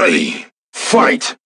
Ready, fight!